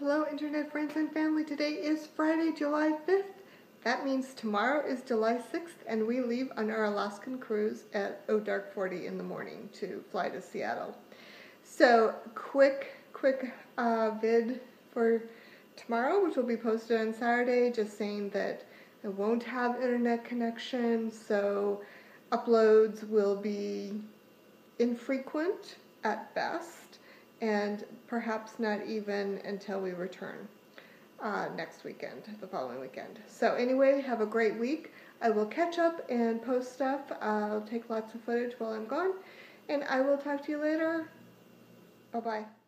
Hello, internet friends and family. Today is Friday, July 5th. That means tomorrow is July 6th, and we leave on our Alaskan cruise at oh dark 40 in the morning to fly to Seattle. So, quick, quick uh, vid for tomorrow, which will be posted on Saturday, just saying that I won't have internet connection, so uploads will be infrequent at best and perhaps not even until we return uh, next weekend, the following weekend. So anyway, have a great week. I will catch up and post stuff. I'll take lots of footage while I'm gone, and I will talk to you later. Bye-bye.